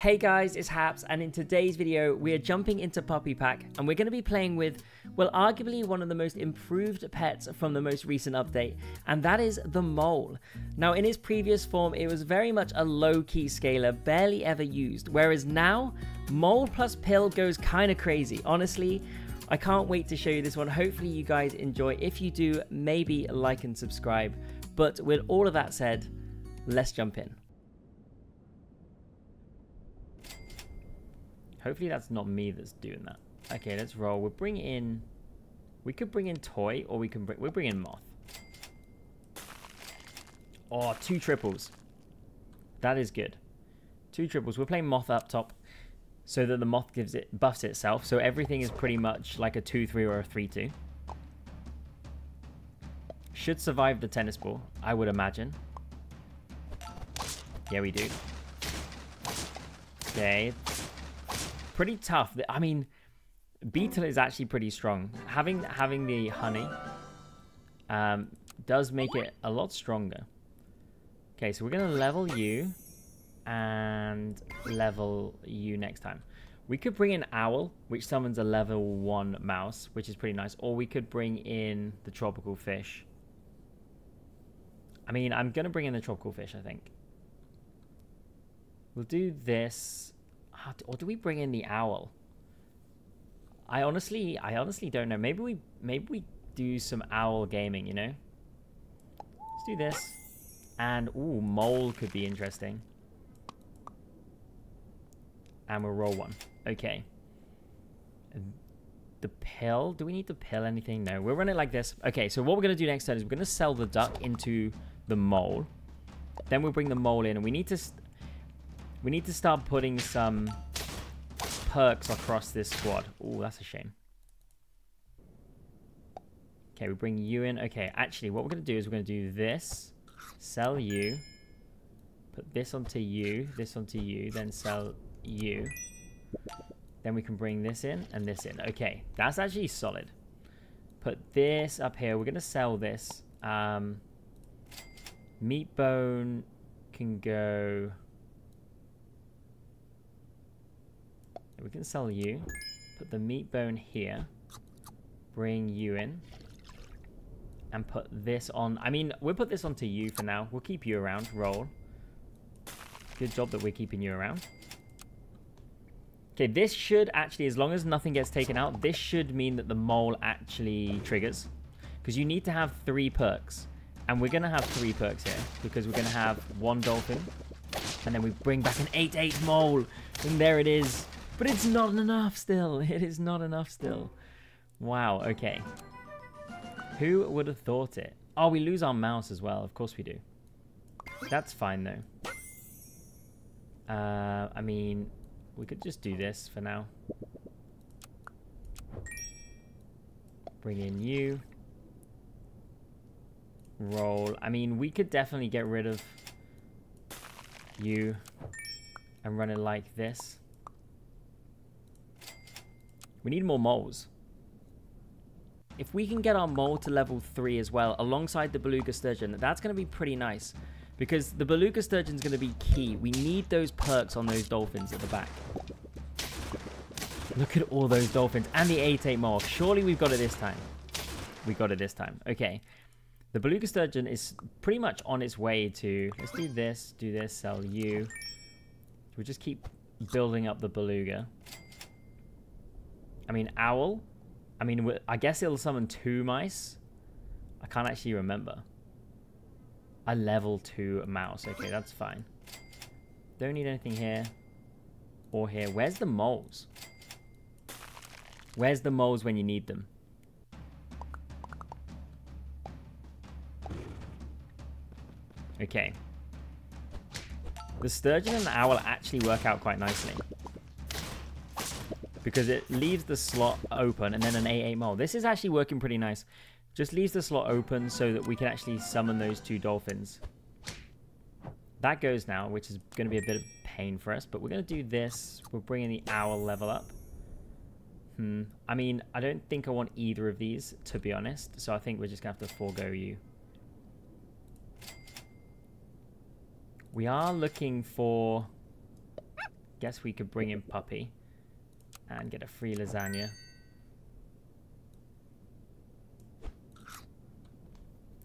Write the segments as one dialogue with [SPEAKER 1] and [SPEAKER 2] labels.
[SPEAKER 1] Hey guys, it's Haps, and in today's video, we are jumping into Puppy Pack, and we're going to be playing with, well, arguably one of the most improved pets from the most recent update, and that is the Mole. Now, in his previous form, it was very much a low-key scaler, barely ever used, whereas now, Mole plus Pill goes kind of crazy. Honestly, I can't wait to show you this one. Hopefully you guys enjoy. If you do, maybe like and subscribe. But with all of that said, let's jump in. Hopefully that's not me that's doing that. Okay, let's roll. We'll bring in... We could bring in Toy, or we can bring... We'll bring in Moth. Oh, two triples. That is good. Two triples. We're playing Moth up top so that the Moth gives it buffs itself. So everything is pretty much like a 2-3 or a 3-2. Should survive the tennis ball, I would imagine. Yeah, we do. Okay, pretty tough. I mean, Beetle is actually pretty strong. Having having the honey um, does make it a lot stronger. Okay, so we're to level you and level you next time. We could bring in Owl, which summons a level 1 mouse, which is pretty nice. Or we could bring in the tropical fish. I mean, I'm going to bring in the tropical fish, I think. We'll do this or do we bring in the owl? I honestly, I honestly don't know. Maybe we, maybe we do some owl gaming. You know. Let's do this. And ooh, mole could be interesting. And we'll roll one. Okay. The pill. Do we need to pill anything? No. We'll run it like this. Okay. So what we're gonna do next turn is we're gonna sell the duck into the mole. Then we'll bring the mole in, and we need to we need to start putting some perks across this squad. Oh, that's a shame. Okay, we bring you in. Okay, actually, what we're going to do is we're going to do this. Sell you. Put this onto you. This onto you. Then sell you. Then we can bring this in and this in. Okay, that's actually solid. Put this up here. We're going to sell this. Um, meat bone can go... We can sell you. Put the meat bone here. Bring you in. And put this on. I mean, we'll put this onto you for now. We'll keep you around. Roll. Good job that we're keeping you around. Okay, this should actually, as long as nothing gets taken out, this should mean that the mole actually triggers. Because you need to have three perks. And we're going to have three perks here. Because we're going to have one dolphin. And then we bring back an 8-8 mole. And there it is. But it's not enough still. It is not enough still. Wow, okay. Who would have thought it? Oh, we lose our mouse as well. Of course we do. That's fine, though. Uh, I mean, we could just do this for now. Bring in you. Roll. I mean, we could definitely get rid of you and run it like this. We need more moles. If we can get our mole to level 3 as well, alongside the beluga sturgeon, that's going to be pretty nice. Because the beluga sturgeon is going to be key. We need those perks on those dolphins at the back. Look at all those dolphins. And the 8-8 mole. Surely we've got it this time. We got it this time. Okay. The beluga sturgeon is pretty much on its way to... Let's do this, do this, sell you. We'll just keep building up the beluga. I mean, owl. I mean, I guess it'll summon two mice. I can't actually remember. A level two mouse. Okay, that's fine. Don't need anything here or here. Where's the moles? Where's the moles when you need them? Okay. The sturgeon and the owl actually work out quite nicely because it leaves the slot open and then an A8 mole. This is actually working pretty nice. Just leaves the slot open so that we can actually summon those two dolphins. That goes now, which is going to be a bit of pain for us, but we're going to do this. We're bringing the owl level up. Hmm. I mean, I don't think I want either of these, to be honest, so I think we're just going to have to forego you. We are looking for guess we could bring in Puppy and get a free lasagna.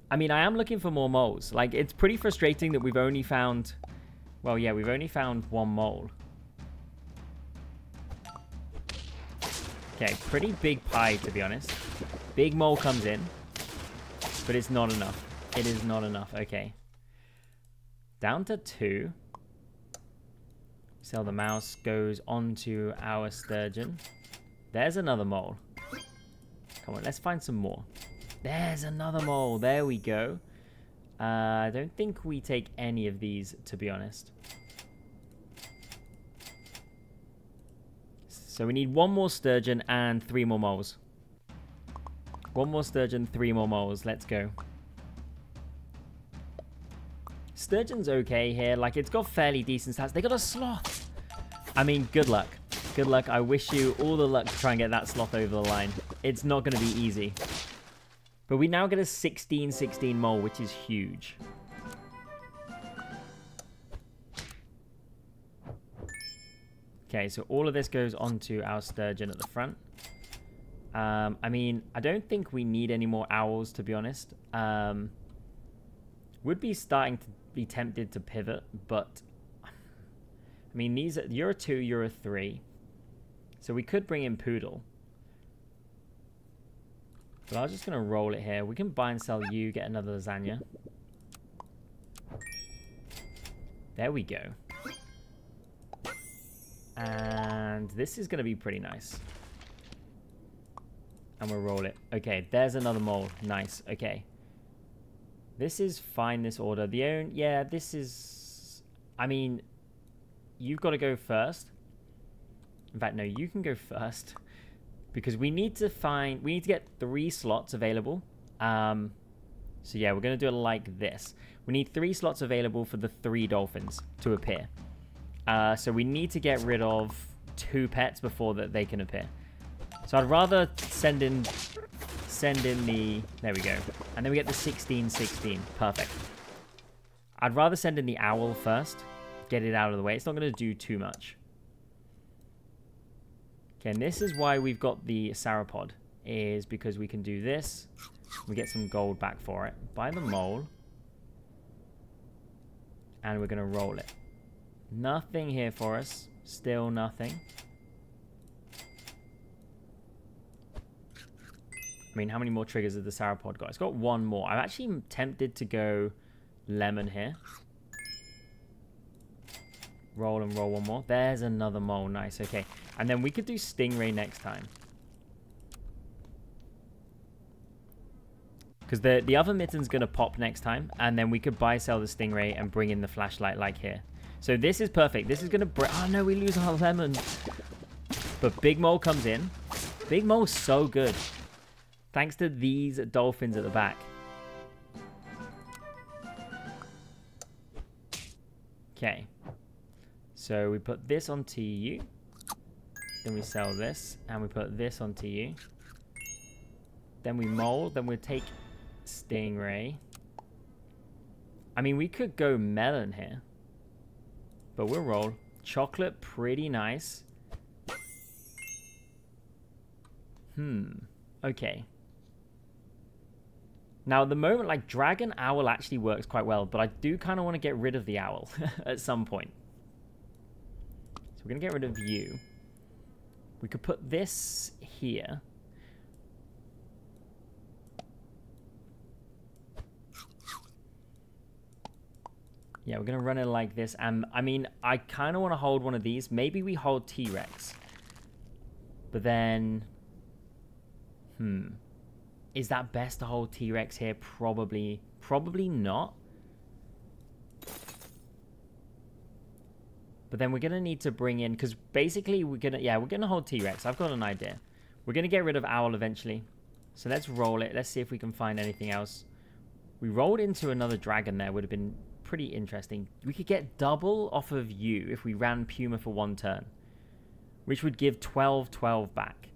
[SPEAKER 1] I mean, I am looking for more moles. Like, it's pretty frustrating that we've only found... Well, yeah, we've only found one mole. Okay, pretty big pie, to be honest. Big mole comes in. But it's not enough. It is not enough. Okay. Down to two. Sell the mouse goes onto our sturgeon. There's another mole. Come on, let's find some more. There's another mole. There we go. Uh, I don't think we take any of these, to be honest. So we need one more sturgeon and three more moles. One more sturgeon, three more moles. Let's go. Sturgeon's okay here. Like, it's got fairly decent stats. They got a sloth. I mean, good luck. Good luck. I wish you all the luck to try and get that sloth over the line. It's not going to be easy. But we now get a 16-16 mole, which is huge. Okay, so all of this goes onto our sturgeon at the front. Um, I mean, I don't think we need any more owls, to be honest. Um, would be starting to be tempted to pivot, but... I mean, these are, you're a 2, you're a 3. So we could bring in Poodle. But I'm just going to roll it here. We can buy and sell you, get another lasagna. There we go. And this is going to be pretty nice. And we'll roll it. Okay, there's another mole. Nice. Okay. This is fine, this order. The own, yeah, this is... I mean, you've got to go first. In fact, no, you can go first. Because we need to find... We need to get three slots available. Um, so yeah, we're going to do it like this. We need three slots available for the three dolphins to appear. Uh, so we need to get rid of two pets before that they can appear. So I'd rather send in send in the there we go. And then we get the 16 16. Perfect. I'd rather send in the owl first. Get it out of the way. It's not going to do too much. Okay, and this is why we've got the sauropod. Is because we can do this. We get some gold back for it. Buy the mole. And we're going to roll it. Nothing here for us. Still nothing. I mean, how many more triggers has the sauropod got? It's got one more. I'm actually tempted to go lemon here. Roll and roll one more. There's another mole. Nice. Okay. And then we could do stingray next time. Because the, the other mitten's going to pop next time. And then we could buy, sell the stingray and bring in the flashlight like here. So this is perfect. This is going to. Oh, no, we lose our lemon. But Big Mole comes in. Big Mole's so good. Thanks to these dolphins at the back. Okay. So we put this on TU. Then we sell this. And we put this on TU. Then we mold. Then we take Stingray. I mean, we could go melon here. But we'll roll. Chocolate, pretty nice. Hmm. Okay. Now, at the moment, like, Dragon Owl actually works quite well, but I do kind of want to get rid of the owl at some point. So we're going to get rid of you. We could put this here. Yeah, we're going to run it like this. And I mean, I kind of want to hold one of these. Maybe we hold T-Rex. But then... Hmm. Is that best to hold T-Rex here? Probably. Probably not. But then we're going to need to bring in... Because basically we're going to... Yeah, we're going to hold T-Rex. I've got an idea. We're going to get rid of Owl eventually. So let's roll it. Let's see if we can find anything else. We rolled into another dragon there. Would have been pretty interesting. We could get double off of you if we ran Puma for one turn, which would give 12-12 back.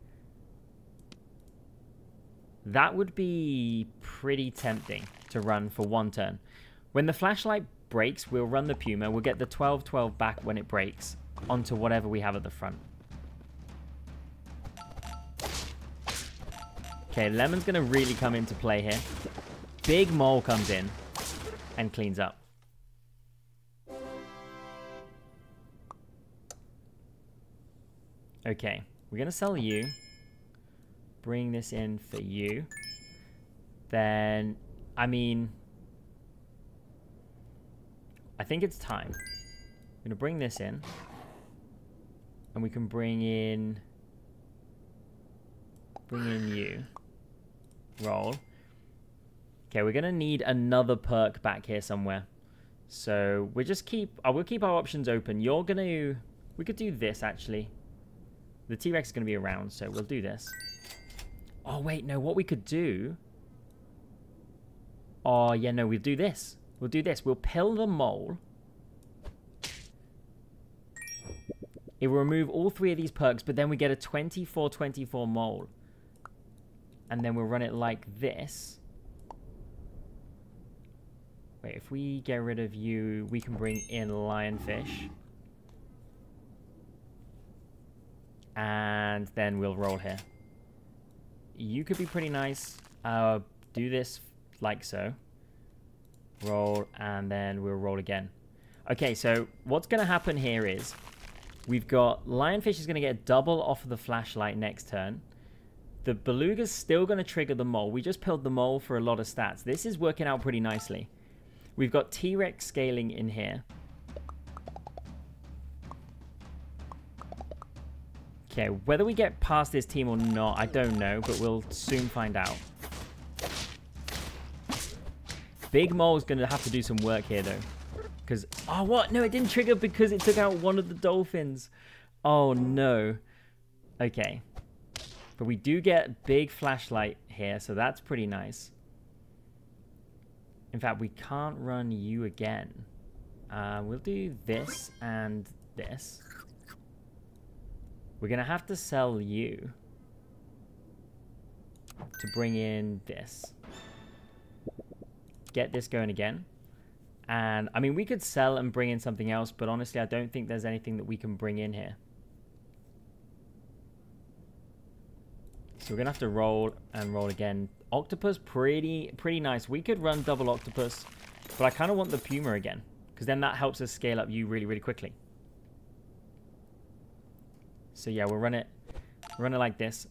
[SPEAKER 1] That would be pretty tempting to run for one turn. When the flashlight breaks, we'll run the Puma. We'll get the 12-12 back when it breaks. onto whatever we have at the front. Okay, Lemon's going to really come into play here. Big Mole comes in and cleans up. Okay, we're going to sell you. Bring this in for you. Then, I mean, I think it's time. I'm going to bring this in. And we can bring in... Bring in you. Roll. Okay, we're going to need another perk back here somewhere. So we'll just keep... I will keep our options open. You're going to... We could do this, actually. The T-Rex is going to be around, so we'll do this. Oh, wait, no. What we could do... Oh, yeah, no, we'll do this. We'll do this. We'll pill the mole. It will remove all three of these perks, but then we get a 24-24 mole. And then we'll run it like this. Wait, if we get rid of you, we can bring in Lionfish. And then we'll roll here. You could be pretty nice. Uh, do this like so. Roll, and then we'll roll again. Okay, so what's going to happen here is we've got Lionfish is going to get a double off of the flashlight next turn. The Beluga's still going to trigger the mole. We just pilled the mole for a lot of stats. This is working out pretty nicely. We've got T-Rex scaling in here. Okay, whether we get past this team or not, I don't know, but we'll soon find out. Big Mole's going to have to do some work here, though. Because, oh, what? No, it didn't trigger because it took out one of the dolphins. Oh, no. Okay. But we do get big flashlight here, so that's pretty nice. In fact, we can't run you again. Uh, we'll do this and this. We're going to have to sell you to bring in this get this going again. And, I mean, we could sell and bring in something else, but honestly, I don't think there's anything that we can bring in here. So we're going to have to roll and roll again. Octopus, pretty pretty nice. We could run double octopus, but I kind of want the Puma again, because then that helps us scale up you really, really quickly. So yeah, we'll run it, run it like this.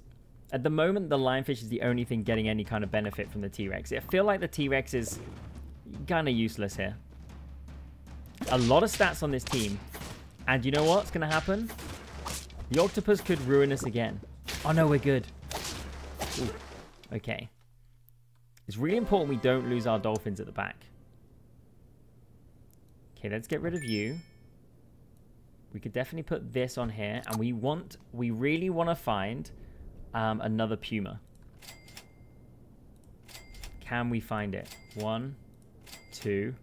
[SPEAKER 1] At the moment, the lionfish is the only thing getting any kind of benefit from the T-Rex. I feel like the T-Rex is kind of useless here. A lot of stats on this team. And you know what's going to happen? The octopus could ruin us again. Oh, no, we're good. Ooh. Okay. It's really important we don't lose our dolphins at the back. Okay, let's get rid of you. We could definitely put this on here. And we want, we really want to find um, another puma. Can we find it? One, two.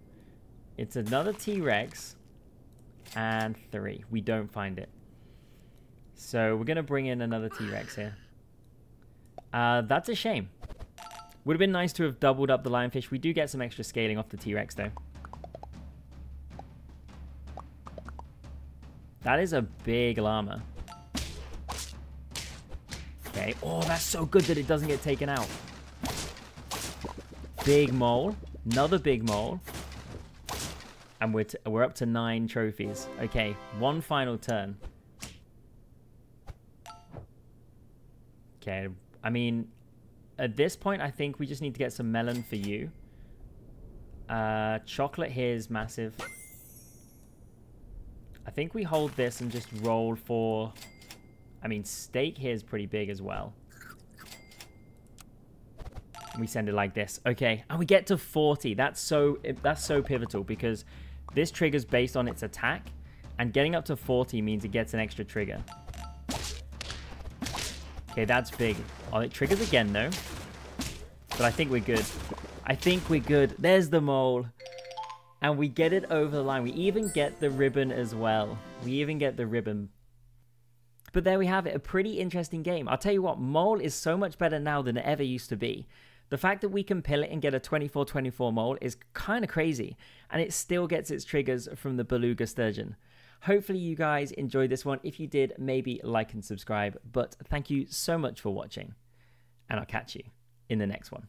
[SPEAKER 1] It's another T-Rex. And three. We don't find it. So we're going to bring in another T-Rex here. Uh, that's a shame. Would have been nice to have doubled up the lionfish. We do get some extra scaling off the T-Rex though. That is a big llama. Okay. Oh, that's so good that it doesn't get taken out. Big mole. Another big mole. And we're, we're up to nine trophies. Okay, one final turn. Okay, I mean, at this point, I think we just need to get some melon for you. Uh, chocolate here is massive. I think we hold this and just roll for I mean, steak here is pretty big as well. We send it like this. Okay, and we get to 40. That's so that's so pivotal because this trigger's based on its attack, and getting up to 40 means it gets an extra trigger. Okay, that's big. Oh, it triggers again, though. But I think we're good. I think we're good. There's the mole. And we get it over the line. We even get the ribbon as well. We even get the ribbon. But there we have it, a pretty interesting game. I'll tell you what, Mole is so much better now than it ever used to be. The fact that we can pill it and get a 24-24 mole is kind of crazy, and it still gets its triggers from the beluga sturgeon. Hopefully, you guys enjoyed this one. If you did, maybe like and subscribe. But thank you so much for watching, and I'll catch you in the next one.